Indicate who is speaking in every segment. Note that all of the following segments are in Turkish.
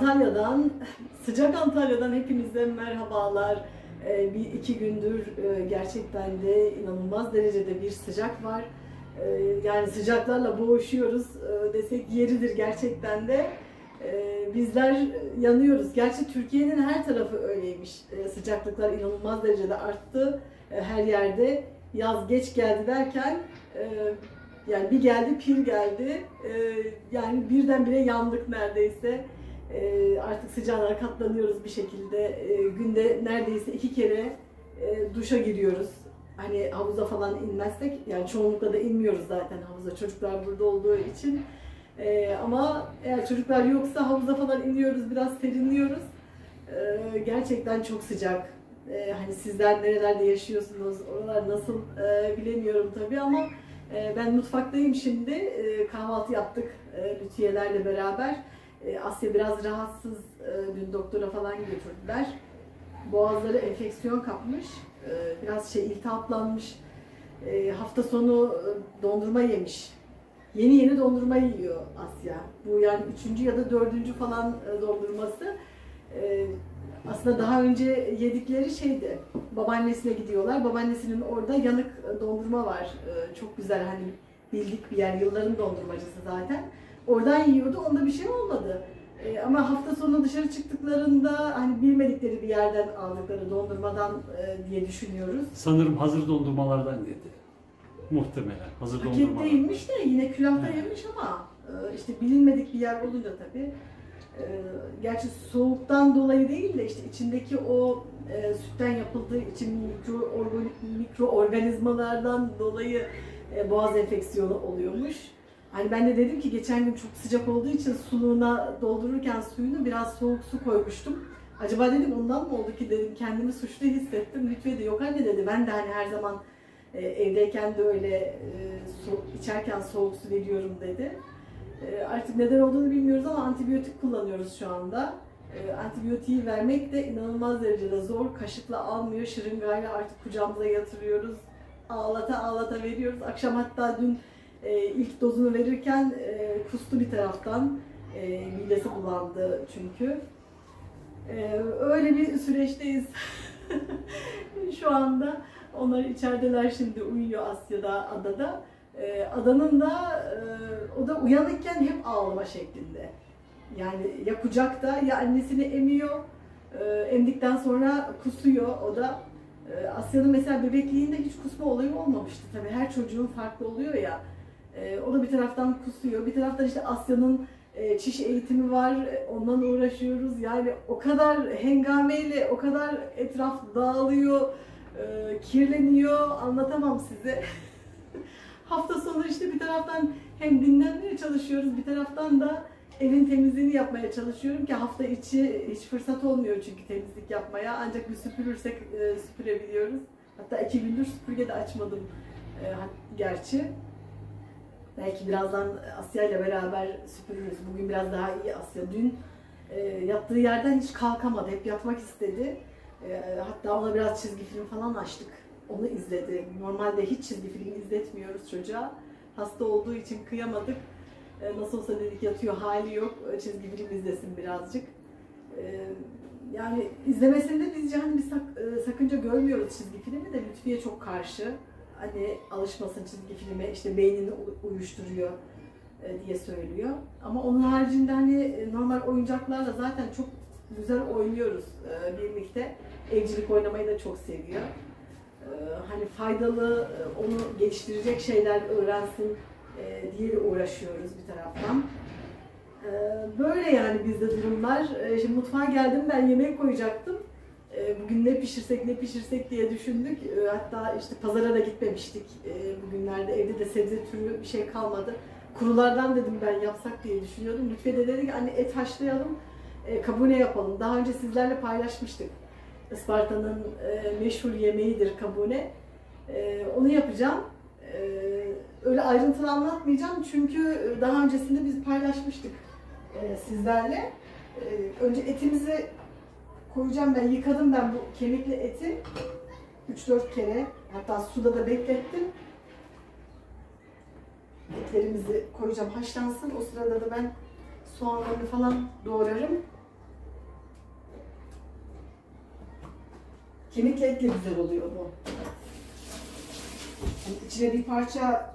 Speaker 1: Antalya'dan, sıcak Antalya'dan hepinize merhabalar. Ee, bir iki gündür e, gerçekten de inanılmaz derecede bir sıcak var. Ee, yani sıcaklarla boğuşuyoruz e, desek yeridir gerçekten de. Ee, bizler yanıyoruz. Gerçi Türkiye'nin her tarafı öyleymiş. Ee, sıcaklıklar inanılmaz derecede arttı. Ee, her yerde yaz geç geldi derken e, yani bir geldi pir geldi. Ee, yani birdenbire yandık neredeyse. Ee, artık sıcağına katlanıyoruz bir şekilde. Ee, günde neredeyse iki kere e, duşa giriyoruz. Hani havuza falan inmezsek, yani çoğunlukla da inmiyoruz zaten havuza çocuklar burada olduğu için. Ee, ama eğer çocuklar yoksa havuza falan iniyoruz, biraz serinliyoruz. Ee, gerçekten çok sıcak. Ee, hani sizler nerelerde yaşıyorsunuz, oralar nasıl e, bilemiyorum tabii ama e, ben mutfaktayım şimdi. E, kahvaltı yaptık e, lütfiyelerle beraber. E, Asya biraz rahatsız. E, dün doktora falan götürdüler. Boğazları enfeksiyon kapmış. E, biraz şey iltihaplanmış. Hafta sonu dondurma yemiş. Yeni yeni dondurma yiyor Asya. Bu yani üçüncü ya da dördüncü falan dondurması. Aslında daha önce yedikleri şeydi. Babaannesine gidiyorlar. Babaannesinin orada yanık dondurma var. Çok güzel hani bildik bir yer. Yılların dondurmacısı zaten. Oradan yiyordu. Onda bir şey olmadı. E, ama hafta sonu dışarı çıktıklarında hani bilmedikleri bir yerden aldıkları dondurmadan e, diye düşünüyoruz.
Speaker 2: Sanırım hazır dondurmalardan yedi. Muhtemelen. Hazır dondurmalar.
Speaker 1: değilmiş de yine külahta
Speaker 2: Evet.
Speaker 1: yemiş ama e, işte bilinmedik bir yer olunca tabii. e, Gerçi soğuktan dolayı değil de işte içindeki o e, sütten yapıldığı için mikro, organ- mikroorganizmalardan dolayı e, boğaz enfeksiyonu oluyormuş. Hani ben de dedim ki geçen gün çok sıcak olduğu için suluğuna doldururken suyunu biraz soğuk su koymuştum. Acaba dedim ondan mı oldu ki dedim kendimi suçlu hissettim. Lütfü de yok anne dedi ben de hani her zaman e, evdeyken de öyle e, su, içerken soğuk su veriyorum dedi. E, artık neden olduğunu bilmiyoruz ama antibiyotik kullanıyoruz şu anda. E, antibiyotiği vermek de inanılmaz derecede zor. Kaşıkla almıyor, şırıngayla artık kucağımıza yatırıyoruz. Ağlata ağlata veriyoruz. Akşam hatta dün e, ilk dozunu verirken e, kustu bir taraftan. E, midesi bulandı çünkü. E, öyle bir süreçteyiz şu anda. Onlar içerideler şimdi uyuyor Asya'da, adada. Ee, adanın da e, o da uyanıkken hep ağlama şeklinde. Yani ya kucakta ya annesini emiyor. Ee, emdikten sonra kusuyor o da. Ee, Asya'nın mesela bebekliğinde hiç kusma olayı olmamıştı. Tabii her çocuğun farklı oluyor ya. Ee, o da bir taraftan kusuyor. Bir taraftan işte Asya'nın e, çiş eğitimi var. e, Ondan uğraşıyoruz. Yani o kadar hengameyle, o kadar etraf dağılıyor e, kirleniyor anlatamam size. Hafta sonu işte bir taraftan hem dinlenmeye çalışıyoruz bir taraftan da evin temizliğini yapmaya çalışıyorum ki hafta içi hiç fırsat olmuyor çünkü temizlik yapmaya ancak bir süpürürsek e, süpürebiliyoruz. Hatta iki gündür süpürge de açmadım e, gerçi. Belki birazdan Asya ile beraber süpürürüz. Bugün biraz daha iyi Asya. Dün e, yattığı yerden hiç kalkamadı. Hep yatmak istedi. E, hatta ona biraz çizgi film falan açtık. Onu izledi. Normalde hiç çizgi film izletmiyoruz çocuğa. Hasta olduğu için kıyamadık. E, nasıl olsa dedik yatıyor hali yok. E, Çizgi film izlesin birazcık. E, yani izlemesinde biz yani bir sak- e, sakınca görmüyoruz çizgi filmi de Lütfiye çok karşı. Hani alışmasın çizgi filme işte beynini uyuşturuyor e, diye söylüyor. Ama onun haricinde hani e, normal oyuncaklarla zaten çok güzel oynuyoruz e, birlikte. Evcilik oynamayı da çok seviyor. Hani faydalı, onu geliştirecek şeyler öğrensin diye uğraşıyoruz bir taraftan. Böyle yani bizde durumlar. Şimdi mutfağa geldim ben yemek koyacaktım. E, Bugün ne pişirsek ne pişirsek diye düşündük. E, Hatta işte pazara da gitmemiştik e, bugünlerde. Evde de sebze türü bir şey kalmadı. Kurulardan dedim ben yapsak diye düşünüyordum. Lütfiye de dedi ki anne et haşlayalım, kabune yapalım. Daha önce sizlerle paylaşmıştık. Isparta'nın meşhur yemeğidir kabune. Onu yapacağım. Öyle ayrıntılı anlatmayacağım çünkü daha öncesinde biz paylaşmıştık sizlerle. Önce etimizi koyacağım ben yıkadım ben bu kemikli eti 3-4 kere hatta suda da beklettim. Etlerimizi koyacağım haşlansın. O sırada da ben soğanlarını falan doğrarım. Kemikli etle güzel oluyor bu. Yani içine bir parça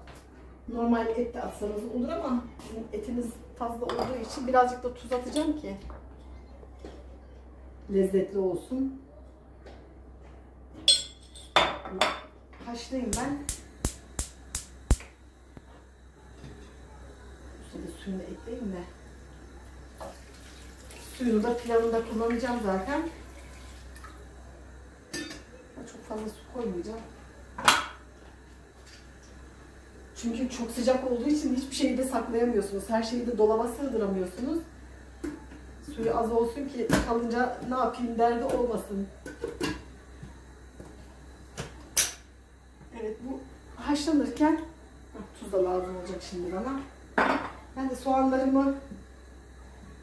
Speaker 1: normal et de atsanız olur ama etimiz fazla olduğu için birazcık da tuz atacağım ki lezzetli olsun. Haşlayayım ben. Şöyle suyunu ekleyeyim de. Suyunu da pilavında kullanacağım zaten. Çok fazla su koymayacağım. Çünkü çok sıcak olduğu için hiçbir şeyi de saklayamıyorsunuz. Her şeyi de dolaba sığdıramıyorsunuz. Suyu az olsun ki kalınca ne yapayım derdi olmasın. Evet bu haşlanırken tuz da lazım olacak şimdi bana. Ben de soğanlarımı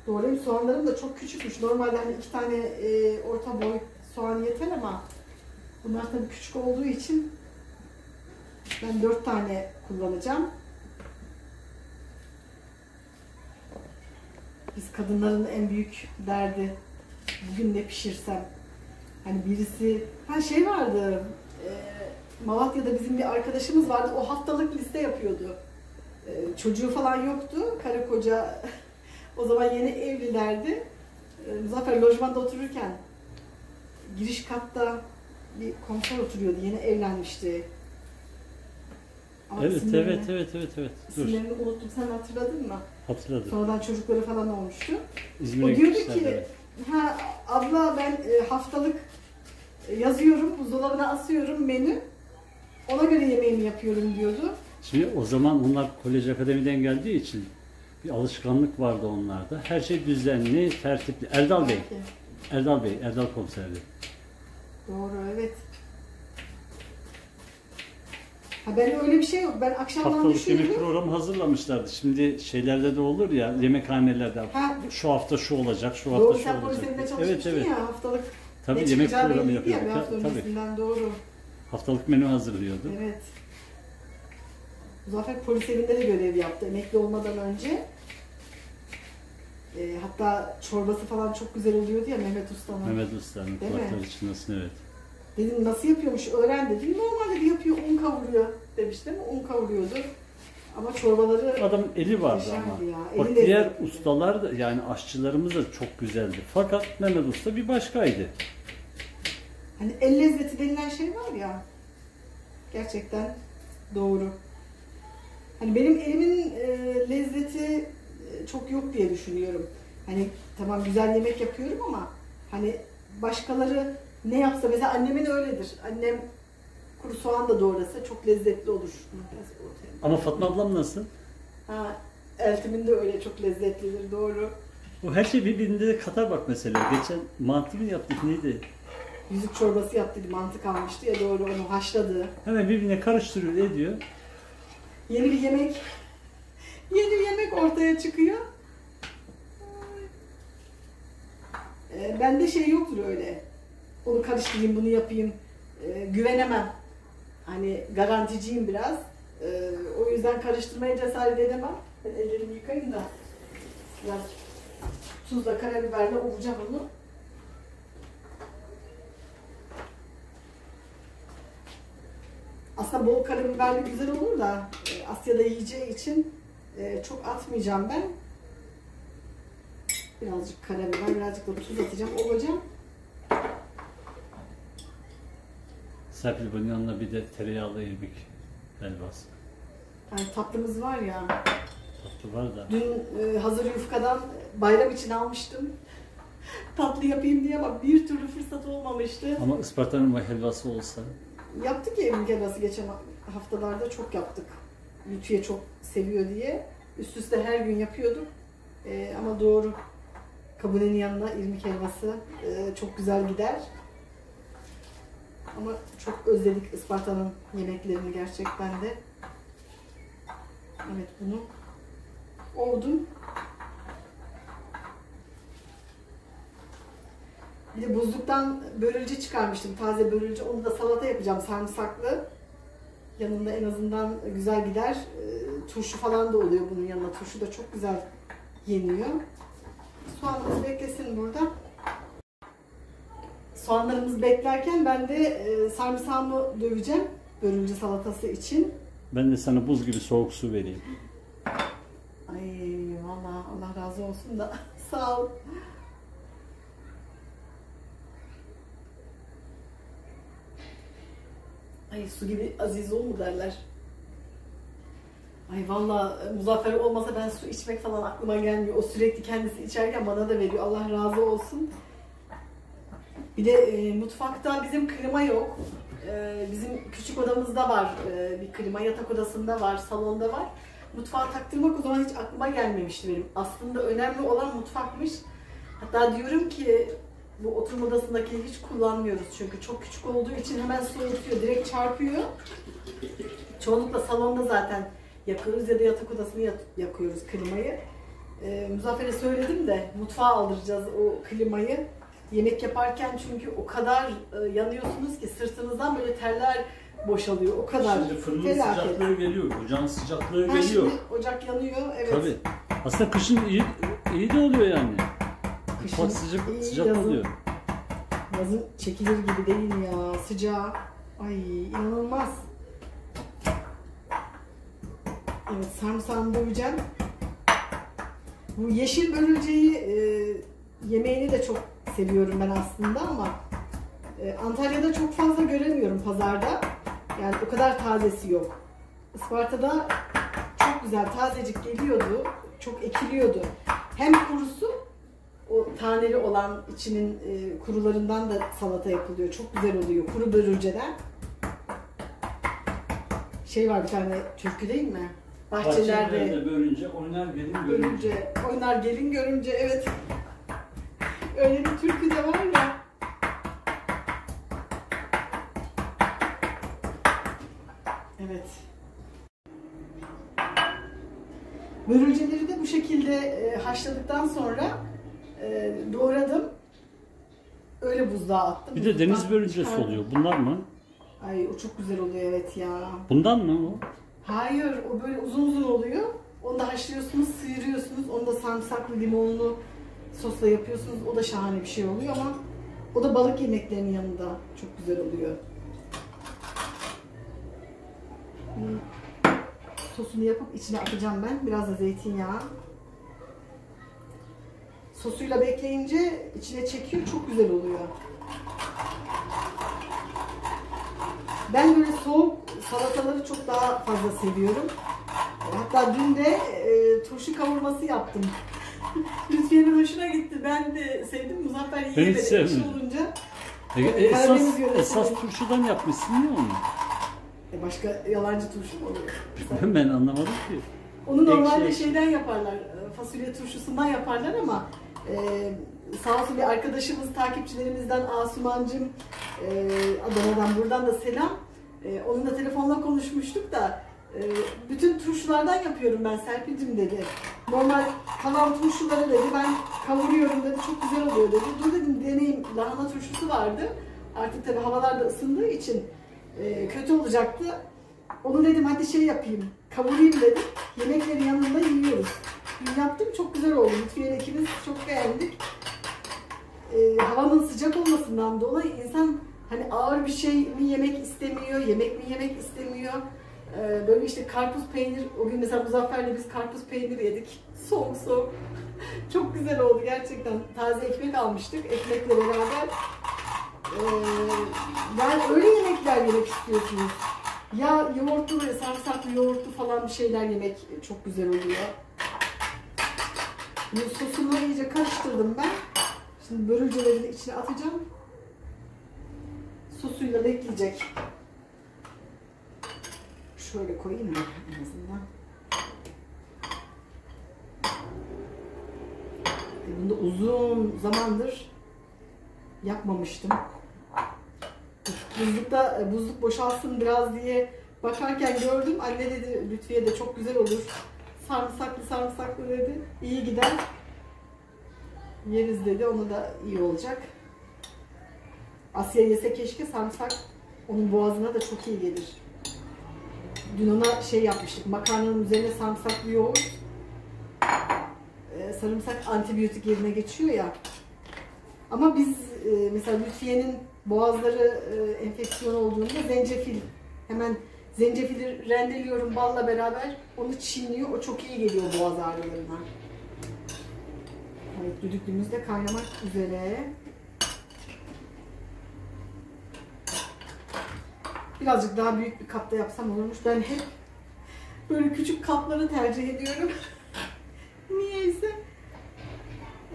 Speaker 1: doğrayayım. Soğanlarım da çok küçükmüş. Normalde hani iki tane e, orta boy soğan yeter ama bunlar tabii küçük olduğu için ben dört tane kullanacağım. Kadınların en büyük derdi bugün ne pişirsem. Hani birisi, ha şey vardı, e, Malatya'da bizim bir arkadaşımız vardı, o haftalık liste yapıyordu. E, çocuğu falan yoktu, karı koca o zaman yeni evlilerdi. E, Muzaffer lojmanda otururken giriş katta bir komiser oturuyordu, yeni evlenmişti. Ama
Speaker 2: Evet, evet, evet, evet, evet. Dur,
Speaker 1: İsimlerini unuttum, sen hatırladın mı?
Speaker 2: Hatırladım.
Speaker 1: Sonradan çocukları falan olmuştu.
Speaker 2: İzmir'e
Speaker 1: O diyordu ki,
Speaker 2: evet.
Speaker 1: Ha abla ben e, haftalık e, yazıyorum, buzdolabına asıyorum menü. Ona göre yemeğimi yapıyorum diyordu.
Speaker 2: Şimdi o zaman onlar kolej akademiden geldiği için bir alışkanlık vardı onlarda. Her şey düzenli, tertipli. Erdal Bey. Erdal Bey, Erdal komiserdi.
Speaker 1: Doğru evet. Ha ben öyle bir şey yok. Ben akşamdan
Speaker 2: Haftalık yemek
Speaker 1: düşünüyorum.
Speaker 2: programı hazırlamışlardı. Şimdi şeylerde de olur ya, yemekhanelerde.
Speaker 1: Ha,
Speaker 2: Şu hafta şu olacak, şu hafta
Speaker 1: doğru
Speaker 2: şu
Speaker 1: sen
Speaker 2: olacak.
Speaker 1: polisinde
Speaker 2: Evet,
Speaker 1: çalışmıştın
Speaker 2: evet.
Speaker 1: ya haftalık
Speaker 2: Tabii
Speaker 1: ne
Speaker 2: yemek
Speaker 1: çıkacağı
Speaker 2: programı
Speaker 1: belliydi ya bir hafta
Speaker 2: Ta- Tabii.
Speaker 1: öncesinden doğru.
Speaker 2: Haftalık menü hazırlıyordu.
Speaker 1: Evet. Muzaffer polis evinde de görev yaptı emekli olmadan önce. E, hatta çorbası falan çok güzel oluyordu ya Mehmet Usta'nın.
Speaker 2: Mehmet Usta'nın
Speaker 1: Değil mi?
Speaker 2: kulakları çınlasın evet.
Speaker 1: Dedim nasıl yapıyormuş öğren dedim. Normalde bir yapıyor un kavuruyor demiş değil mi? Un kavuruyordu. Ama çorbaları
Speaker 2: Adam eli vardı ama.
Speaker 1: ya.
Speaker 2: Bak
Speaker 1: Eli
Speaker 2: diğer
Speaker 1: lezzetli.
Speaker 2: ustalar da yani aşçılarımız da çok güzeldi. Fakat Mehmet Usta bir başkaydı.
Speaker 1: Hani el lezzeti denilen şey var ya. Gerçekten doğru. Hani benim elimin e, lezzeti e, çok yok diye düşünüyorum. Hani tamam güzel yemek yapıyorum ama hani başkaları ne yapsa mesela annemin öyledir. Annem kuru soğan da doğrasa çok lezzetli olur.
Speaker 2: Ama Fatma ablam nasıl?
Speaker 1: Ha, eltimin de öyle çok lezzetlidir doğru.
Speaker 2: O her şey birbirinde de katar bak mesela. Geçen mantı mı yaptık neydi?
Speaker 1: Yüzük çorbası yaptı, mantık almıştı ya doğru onu haşladı.
Speaker 2: Hemen birbirine karıştırıyor ediyor.
Speaker 1: Yeni bir yemek, yeni bir yemek ortaya çıkıyor. Ee, bende şey yoktur öyle. Onu karıştırayım, bunu yapayım. Ee, güvenemem. Hani garanticiyim biraz. Ee, o yüzden karıştırmaya cesaret edemem. Ben ellerimi yıkayayım da biraz tuzla, karabiberle ovacağım onu. Aslında bol karabiberli güzel olur da e, Asya'da yiyeceği için e, çok atmayacağım ben. Birazcık karabiber, birazcık da tuz atacağım, ovacağım.
Speaker 2: Serpil bunun yanına bir de tereyağlı irmik helvası.
Speaker 1: Yani tatlımız var ya.
Speaker 2: Tatlı var da.
Speaker 1: Dün e, hazır yufkadan bayram için almıştım. Tatlı yapayım diye ama bir türlü fırsat olmamıştı.
Speaker 2: Ama Isparta'nın helvası olsa
Speaker 1: Yaptık ya evlilik helvası geçen haftalarda çok yaptık. Lütfiye çok seviyor diye. Üst üste her gün yapıyorduk. Ee, ama doğru. Kabunenin yanına irmik helvası e, çok güzel gider. Ama çok özledik Isparta'nın yemeklerini gerçekten de. Evet bunu ovdum. Bir de buzluktan börülce çıkarmıştım. Taze börülce. Onu da salata yapacağım sarımsaklı. Yanında en azından güzel gider. Ee, Turşu falan da oluyor bunun yanına. Turşu da çok güzel yeniyor. Soğanımız beklesin burada. Soğanlarımız beklerken ben de e, sarımsağımı döveceğim. Börülce salatası için.
Speaker 2: Ben de sana buz gibi soğuk su vereyim.
Speaker 1: Ay valla Allah razı olsun da sağ ol. Ay su gibi aziz ol mu derler. Ay valla e, Muzaffer olmasa ben su içmek falan aklıma gelmiyor. O sürekli kendisi içerken bana da veriyor. Allah razı olsun. Bir de e, mutfakta bizim klima yok. E, bizim küçük odamızda var e, bir klima. Yatak odasında var, salonda var. Mutfağa taktırmak o zaman hiç aklıma gelmemişti benim. Aslında önemli olan mutfakmış. Hatta diyorum ki bu oturma odasındaki hiç kullanmıyoruz çünkü çok küçük olduğu için hemen soğutuyor, direkt çarpıyor. Çoğunlukla salonda zaten yakıyoruz ya da yatak odasını yak- yakıyoruz klimayı. Ee, Muzaffer'e söyledim de mutfağa aldıracağız o klimayı. Yemek yaparken çünkü o kadar e, yanıyorsunuz ki sırtınızdan böyle terler boşalıyor. O kadar
Speaker 2: Şimdi fırının
Speaker 1: felaket.
Speaker 2: sıcaklığı geliyor, ocağın sıcaklığı
Speaker 1: Ha,
Speaker 2: geliyor.
Speaker 1: şimdi ocak yanıyor, evet.
Speaker 2: Tabii. Aslında kışın iyi, iyi de oluyor yani.
Speaker 1: Kışın
Speaker 2: Mutfak sıcak,
Speaker 1: iyi,
Speaker 2: sıcak
Speaker 1: yazın
Speaker 2: oluyor.
Speaker 1: Yazın çekilir gibi değil ya. Sıcağı. Ay inanılmaz. Evet sarımsağımı döveceğim. Bu yeşil börülceyi e, yemeğini de çok seviyorum ben aslında ama e, Antalya'da çok fazla göremiyorum pazarda. Yani o kadar tazesi yok. Isparta'da çok güzel tazecik geliyordu. Çok ekiliyordu. Hem kurusu o taneli olan içinin e, kurularından da salata yapılıyor. Çok güzel oluyor. Kuru börülceden. Şey var bir tane türkü değil mi? Bahçelerde
Speaker 2: Bahçelerde bölünce oynar gelin görünce.
Speaker 1: görünce, oynar gelin görünce evet. Öyle bir türkü de var ya. Evet. Börülceleri de bu şekilde e, haşladıktan sonra e, doğradım. Öyle buzluğa attım.
Speaker 2: Bir de deniz börülcesi
Speaker 1: çıkardım.
Speaker 2: oluyor. Bunlar mı?
Speaker 1: Ay o çok güzel oluyor evet ya.
Speaker 2: Bundan mı o?
Speaker 1: Hayır, o böyle uzun uzun oluyor. Onu da haşlıyorsunuz, sıyırıyorsunuz. Onu da sarımsaklı, limonlu sosla yapıyorsunuz. O da şahane bir şey oluyor ama o da balık yemeklerinin yanında çok güzel oluyor. Hmm. Sosunu yapıp içine atacağım ben. Biraz da zeytinyağı. Sosuyla bekleyince içine çekiyor. Çok güzel oluyor. Ben böyle soğuk salataları çok daha fazla seviyorum. Hatta dün de e, turşu kavurması yaptım. Lütfiye'nin hoşuna gitti. Ben de sevdim. Muzaffer yiyemedi. Ekşi olunca.
Speaker 2: E, e, esas, esas turşudan yapmışsın ya onu.
Speaker 1: E, başka yalancı turşu mu oluyor?
Speaker 2: ben anlamadım ki.
Speaker 1: Onu normalde
Speaker 2: Ekşi ekşi.
Speaker 1: şeyden yaparlar. e, Fasulye turşusundan yaparlar ama e, sağ olsun bir arkadaşımız, takipçilerimizden Asumancım e, Adana'dan buradan da selam. E, onunla telefonla konuşmuştuk da e, bütün turşulardan yapıyorum ben Serpil'cim dedi. Normal kalan turşuları dedi ben kavuruyorum dedi çok güzel oluyor dedi. Dur dedim deneyim lahana turşusu vardı. Artık tabi havalar da ısındığı için e, kötü olacaktı. Onu dedim hadi şey yapayım, kavurayım dedim. Yemeklerin yanında yiyoruz. Yaptım çok güzel oldu. Lütfiye ikimiz çok beğendik. Ee, havanın sıcak olmasından dolayı insan hani ağır bir şey mi yemek istemiyor, yemek mi yemek istemiyor. Ee, böyle işte karpuz peynir, o gün mesela Muzaffer'le biz karpuz peynir yedik. Soğuk soğuk. çok güzel oldu gerçekten. Taze ekmek almıştık ekmekle beraber. Ee, yani öyle yemekler yemek istiyorsunuz. Ya yoğurtlu böyle sarımsaklı yoğurtlu falan bir şeyler yemek çok güzel oluyor. Bu sosunu iyice karıştırdım ben. Şimdi börülcelerini içine atacağım. Sosuyla bekleyecek. Şöyle koyayım mı en azından? E, Bunu da uzun zamandır yapmamıştım. Buzlukta e, buzluk boşalsın biraz diye bakarken gördüm. Anne dedi Lütfiye de çok güzel olur. Sarımsaklı sarımsaklı dedi. İyi gider. Yeriz dedi. Onu da iyi olacak. Asya yese keşke sarımsak onun boğazına da çok iyi gelir. Dün ona şey yapmıştık. Makarnanın üzerine sarımsaklı yoğurt. Ee, sarımsak antibiyotik yerine geçiyor ya. Ama biz e, mesela Lütfiye'nin boğazları e, enfeksiyon olduğunda zencefil hemen zencefili rendeliyorum balla beraber onu çiğniyor. O çok iyi geliyor boğaz ağrılarına. Evet düdüklümüz de kaynamak üzere. Birazcık daha büyük bir kapta yapsam olurmuş. Ben hep böyle küçük kapları tercih ediyorum. Niyeyse.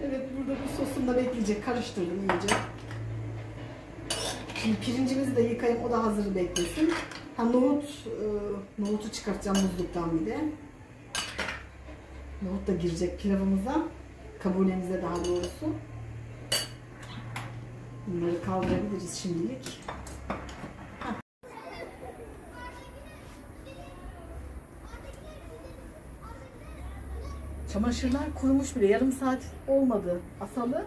Speaker 1: Evet burada bu sosum da bekleyecek. Karıştırdım iyice. Şimdi pirincimizi de yıkayayım. O da hazır beklesin. Ha nohut, e, nohutu çıkartacağım buzluktan bir de. Nohut da girecek pilavımıza. Kabulemize daha doğrusu. Bunları kaldırabiliriz şimdilik. Çamaşırlar kurumuş bile. Yarım saat olmadı asalı.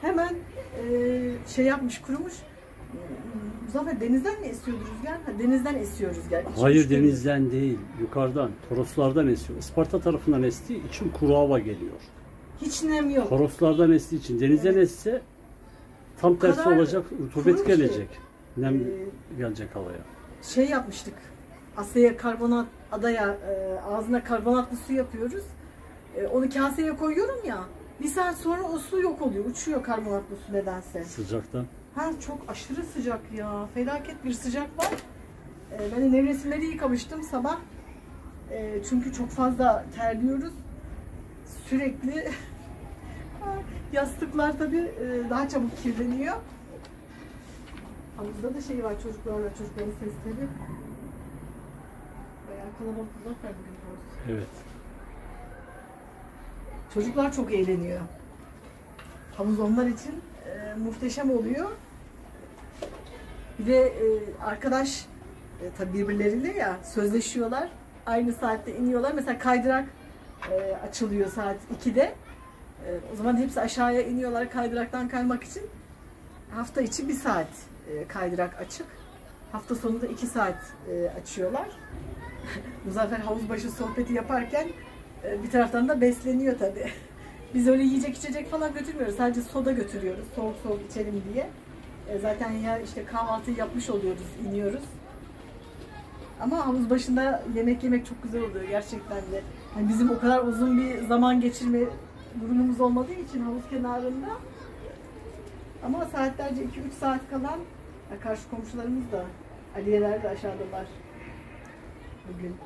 Speaker 1: Hemen e, şey yapmış, kurumuş. Muzaffer denizden mi esiyordu rüzgar? Ha, denizden esiyor rüzgar. İki,
Speaker 2: Hayır denizden değil, yukarıdan, Toroslardan esiyor. Isparta tarafından estiği için kuru hava geliyor.
Speaker 1: Hiç nem yok.
Speaker 2: Toroslardan estiği için denizden
Speaker 1: Evet.
Speaker 2: esse tam tersi olacak, rutubet
Speaker 1: ki.
Speaker 2: gelecek. Nem
Speaker 1: Ee,
Speaker 2: gelecek havaya.
Speaker 1: şey yapmıştık. Asya'ya karbonat adaya e, ağzına karbonatlı su yapıyoruz. E, onu kaseye koyuyorum ya. Bir saat sonra o su yok oluyor. Uçuyor karbonatlı su nedense.
Speaker 2: Sıcaktan.
Speaker 1: Ha çok aşırı sıcak ya. Felaket bir sıcak var. E, ben de nevresimleri yıkamıştım sabah. E, çünkü çok fazla terliyoruz. Sürekli yastıklar tabii e, daha çabuk kirleniyor. Havuzda da şey var çocuklarla çocukların sesleri. Havuz.
Speaker 2: Evet.
Speaker 1: Çocuklar çok eğleniyor. Havuz onlar için e, muhteşem oluyor. Bir de e, arkadaş e, tabii birbirleriyle ya sözleşiyorlar. Aynı saatte iniyorlar. Mesela kaydırak e, açılıyor saat 2'de. E, o zaman hepsi aşağıya iniyorlar kaydıraktan kaymak için. Hafta içi bir saat e, kaydırak açık. Hafta sonu da 2 saat e, açıyorlar. Muzaffer havuz başı sohbeti yaparken e, bir taraftan da besleniyor tabii. Biz öyle yiyecek içecek falan götürmüyoruz. Sadece soda götürüyoruz. Soğuk soğuk içelim diye. E, Zaten ya işte kahvaltıyı yapmış oluyoruz, iniyoruz. Ama havuz başında yemek yemek çok güzel oluyor gerçekten de. Yani bizim o kadar uzun bir zaman geçirme durumumuz olmadığı için havuz kenarında. Ama saatlerce 2-3 saat kalan karşı komşularımız da Aliyeler de aşağıdalar bugün.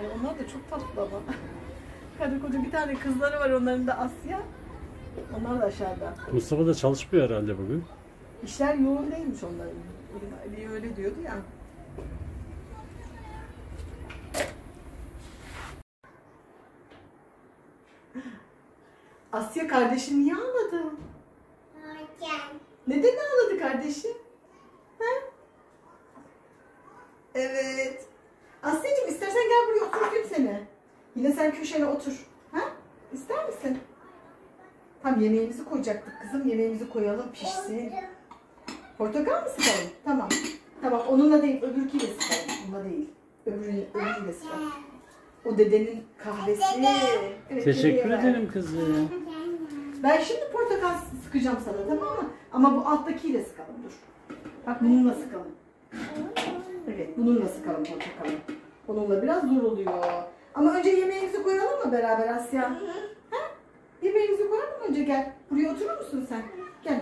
Speaker 1: Ay onlar da çok tatlı ama. Karı koca bir tane kızları var onların da Asya. Onlar da aşağıda.
Speaker 2: Mustafa da çalışmıyor herhalde bugün.
Speaker 1: İşler yoğun değilmiş onların. Ali öyle diyordu ya. Asya kardeşin niye ağladı? Neden ağladı kardeşim? Ha? Evet. Asya'cığım istersen gel buraya oturtayım seni. Yine sen köşene otur. Ha? İster misin? Tam yemeğimizi koyacaktık kızım. Yemeğimizi koyalım pişsin. Portakal mı sıkalım? Tamam. Tamam onunla değil öbürküyle sıkalım. Bununla değil. Öbürüyle, öbürüyle sıkalım. O dedenin kahvesi. Evet,
Speaker 2: Teşekkür
Speaker 1: dedeye ver.
Speaker 2: ederim kızım.
Speaker 1: Ben şimdi portakal sıkacağım sana tamam mı? Ama bu alttakiyle sıkalım dur. Bak bununla sıkalım. Evet bununla sıkalım portakalı. Onunla biraz zor oluyor. Ama önce yemeğimizi koyalım mı beraber Asya? Ha? Yemeğimizi koyalım mı önce gel. Buraya oturur musun sen? Gel.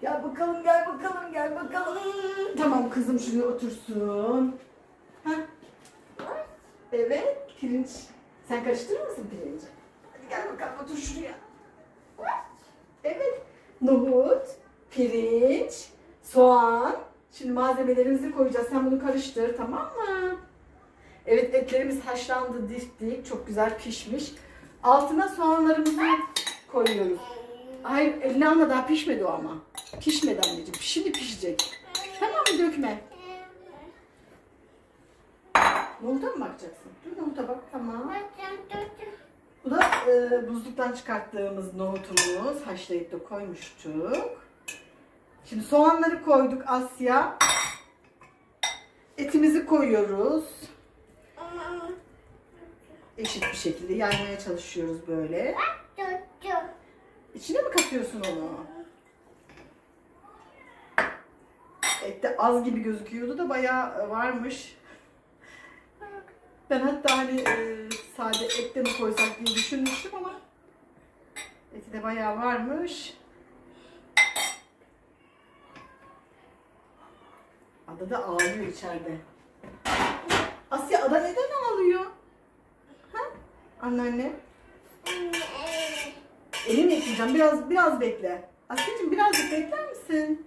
Speaker 1: Gel bakalım gel bakalım gel bakalım. Tamam kızım şuraya otursun. Ha? Evet pirinç. Sen karıştırır mısın pirinci? Hadi gel bakalım otur şuraya. Evet. Nohut, pirinç, soğan. Şimdi malzemelerimizi koyacağız. Sen bunu karıştır tamam mı? Evet etlerimiz haşlandı diftik. Çok güzel pişmiş. Altına soğanlarımızı koyuyoruz. Hayır eline alma daha pişmedi o ama. Pişmedi anneciğim. Şimdi pişecek. Tamam mı dökme. Nohuta mı bakacaksın? Dur nohuta bak tamam. Bu da e, buzluktan çıkarttığımız nohutumuz. Haşlayıp da koymuştuk. Şimdi soğanları koyduk Asya. Etimizi koyuyoruz. Eşit bir şekilde yaymaya çalışıyoruz böyle. İçine mi katıyorsun onu? Ette az gibi gözüküyordu da bayağı varmış. Ben hatta hani e, sade ette mi koysak diye düşünmüştüm ama eti de bayağı varmış. Ada da ağlıyor içeride. Asya Ada neden ağlıyor? Ha? Anneanne. Elini yıkayacağım. Biraz biraz bekle. Asya'cığım birazcık bekler misin?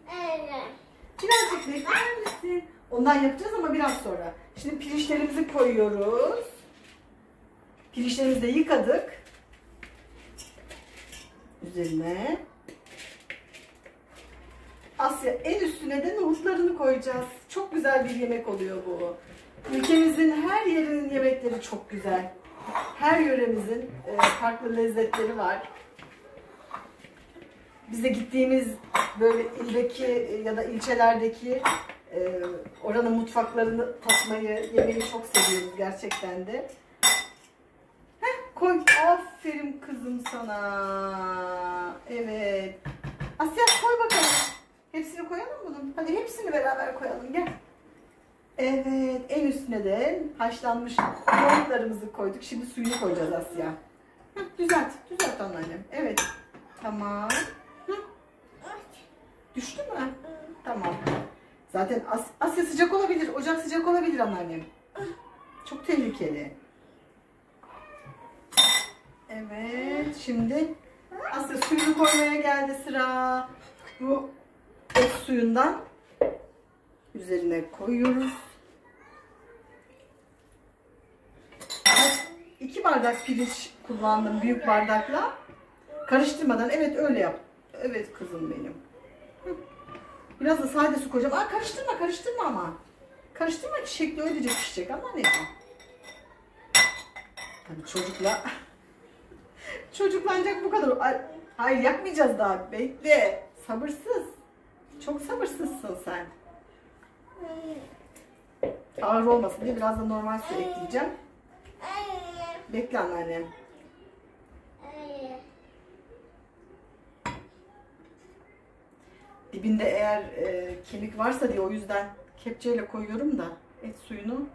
Speaker 1: Birazcık bekler misin? Ondan yapacağız ama biraz sonra. Şimdi pirinçlerimizi koyuyoruz. Pirinçlerimizi de yıkadık. Üzerine. Asya en üstüne de nohutlarını koyacağız. Çok güzel bir yemek oluyor bu. Ülkemizin her yerinin yemekleri çok güzel. Her yöremizin e, farklı lezzetleri var. Bize gittiğimiz böyle ildeki e, ya da ilçelerdeki e, oranın mutfaklarını tatmayı, yemeyi çok seviyoruz gerçekten de. Heh, koy. Aferin kızım sana. Evet. Asya koy bakalım. Hepsini koyalım mı bunun? Hadi hepsini beraber koyalım. Gel. Evet. En üstüne de haşlanmış yoğurtlarımızı koyduk. Şimdi suyunu koyacağız Asya. Heh, düzelt. Düzelt anneannem. Evet. Tamam. Hı. Düştü mü? Tamam. Zaten As- Asya sıcak olabilir. Ocak sıcak olabilir anneannem. Çok tehlikeli. Evet. Şimdi Asya suyunu koymaya geldi sıra. Bu et suyundan üzerine koyuyoruz. İki bardak pirinç kullandım büyük bardakla. Karıştırmadan evet öyle yap. Evet kızım benim. Biraz da sade su koyacağım. Aa karıştırma karıştırma ama. Karıştırma ki şekli öylece pişecek ama ne Tabii çocukla çocukla ancak bu kadar. Ay, hayır yakmayacağız daha. Bekle. Sabırsız. Çok sabırsızsın sen. Ağır olmasın diye biraz da normal su ekleyeceğim. Bekle anneannem. Dibinde eğer e, kemik varsa diye o yüzden kepçeyle koyuyorum da et suyunu.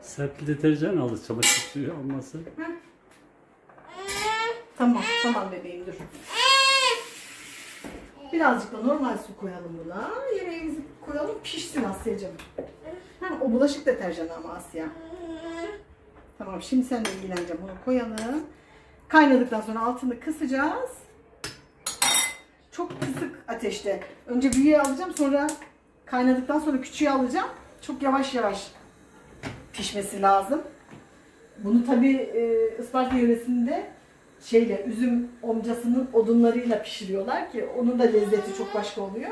Speaker 2: Serpil deterjan aldı çamaşır suyu olması.
Speaker 1: Tamam, tamam bebeğim dur. Birazcık da normal su koyalım buna. Yemeğimizi koyalım pişsin Asya'cığım. Ha, o bulaşık deterjanı ama Asya. Tamam şimdi seninle ilgileneceğim. Bunu koyalım. Kaynadıktan sonra altını kısacağız. Çok kısık ateşte. Önce büyüğe alacağım sonra kaynadıktan sonra küçüğe alacağım. Çok yavaş yavaş pişmesi lazım. Bunu tabi e, Isparta yöresinde şeyle üzüm omcasının odunlarıyla pişiriyorlar ki onun da lezzeti çok başka oluyor.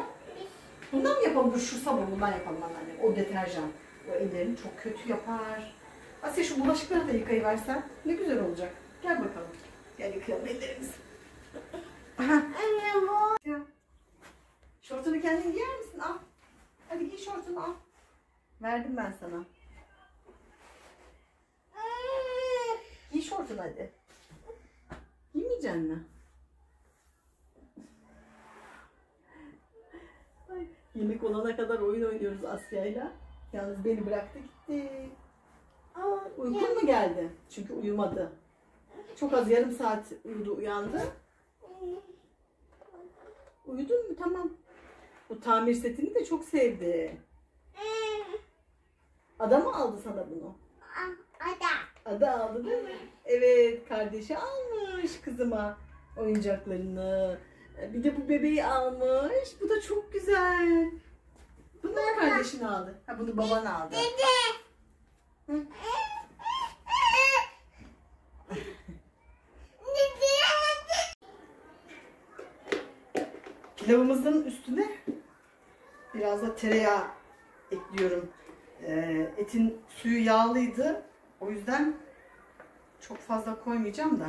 Speaker 1: Bundan mı yapalım? Dur şu sabun bundan yapalım anneanne. O deterjan. O ellerini çok kötü yapar. Asya şu bulaşıkları da yıkayıversen ne güzel olacak. Gel bakalım. Gel yıkayalım ellerimizi. Aha. Ya. Şortunu kendin giyer misin? Al. Hadi giy şortunu al. Verdim ben sana. Giy şortunu hadi. Giymeyecek mi? Ay, Yemek olana kadar oyun oynuyoruz Asya'yla. Yalnız beni bıraktı gitti. Aa, uykun mu geldi? Çünkü uyumadı. Çok az yarım saat uyudu uyandı. Uyudun mu? Tamam. Bu tamir setini de çok sevdi. Ada mı aldı sana bunu? Ada aldı değil mi? Evet kardeşi almış kızıma oyuncaklarını. Bir de bu bebeği almış. Bu da çok güzel. Bunu da kardeşin aldı? Ha bunu baban aldı. Hı? Pilavımızın üstüne biraz da tereyağı ekliyorum. Ee, etin suyu yağlıydı. O yüzden çok fazla koymayacağım da.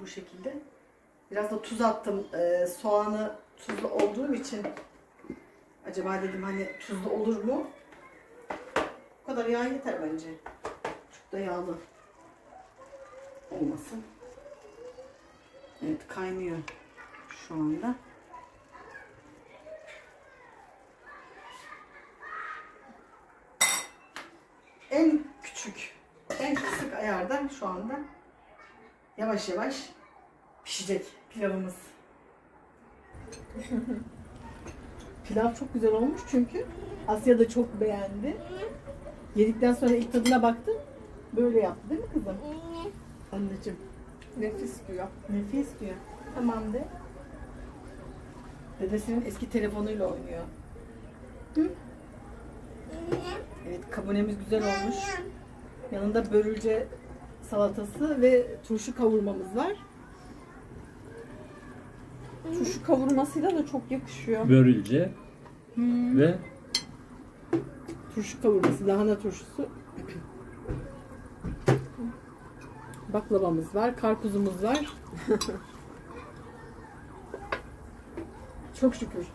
Speaker 1: Bu şekilde. Biraz da tuz attım. Ee, soğanı tuzlu olduğu için acaba dedim hani tuzlu olur mu? Bu kadar yağ yeter bence. Çok da yağlı olmasın. Evet kaynıyor şu anda. En küçük, en kısık ayarda şu anda yavaş yavaş pişecek pilavımız. Pilav çok güzel olmuş çünkü Asya da çok beğendi. Yedikten sonra ilk tadına baktı. Böyle yaptı değil mi kızım? Anneciğim.
Speaker 3: Nefis diyor.
Speaker 1: Nefis diyor. Tamam de. Dedesinin eski telefonuyla oynuyor. Hı? Evet kabunemiz güzel olmuş. Yanında börülce salatası ve turşu kavurmamız var.
Speaker 3: Turşu kavurmasıyla da çok yakışıyor.
Speaker 2: Börülce ve
Speaker 1: Turşu kavurması, lahana turşusu. Baklavamız var, karpuzumuz var. Çok şükür.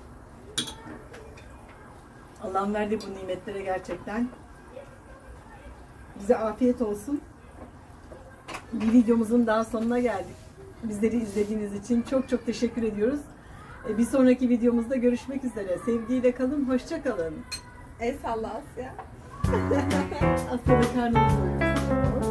Speaker 1: Allah'ın verdiği bu nimetlere gerçekten. Bize afiyet olsun. Bir videomuzun daha sonuna geldik. Bizleri izlediğiniz için çok çok teşekkür ediyoruz. E, Bir sonraki videomuzda görüşmek üzere. Sevgiyle kalın, hoşça kalın.
Speaker 3: El salla Asya.
Speaker 1: Asya'da karnımız